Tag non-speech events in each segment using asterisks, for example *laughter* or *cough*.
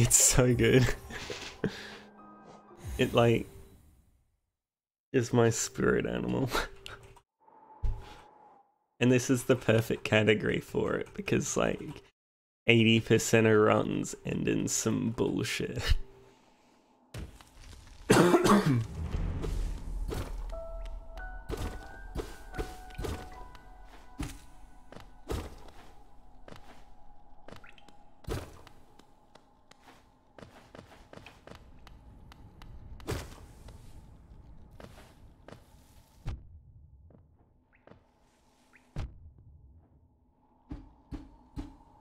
It's so good. it like is my spirit animal. and this is the perfect category for it because like 80% of runs end in some bullshit.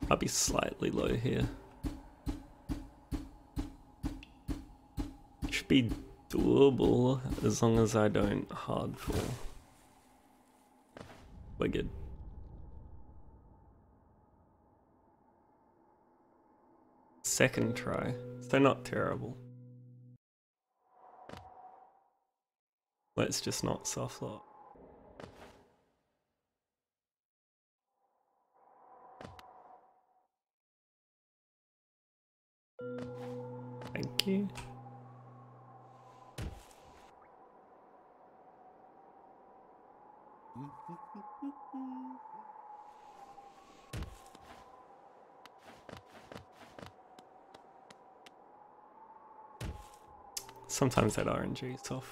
I'll be slightly low here. Should be doable as long as I don't hard fall. We're good. Second try, so not terrible. Let's just not soft lock. Thank you. Sometimes that RNG soft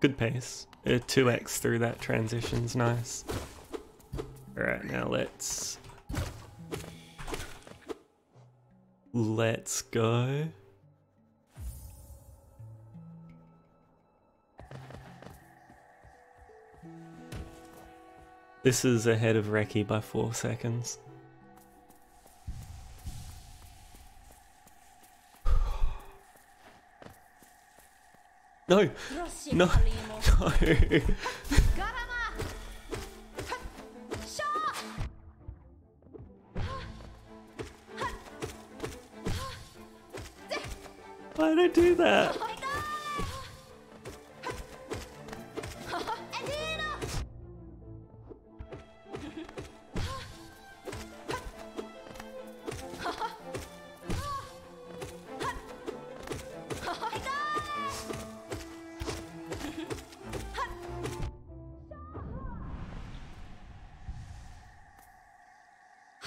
Good pace. Uh, A 2x through that transition's nice. Alright, now let's... Let's go. This is ahead of Reki by 4 seconds. No! No! *laughs* No! Why did I do that?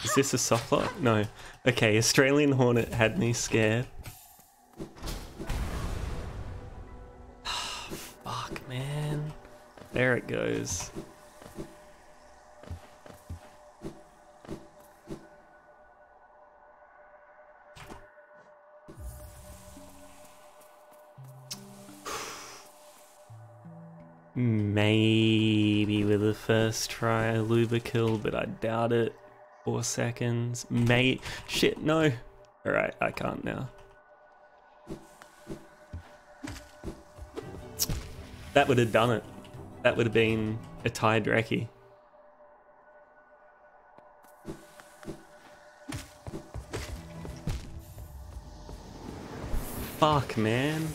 Is this a soft lock? No. Okay, Australian Hornet had me scared. *sighs* Fuck, man. There it goes. *sighs* Maybe with the first try Aluba kill, but I doubt it. Four seconds. Mate. Shit, no. Alright, I can't now. That would have done it. That would have been a tied Reki. Fuck, man.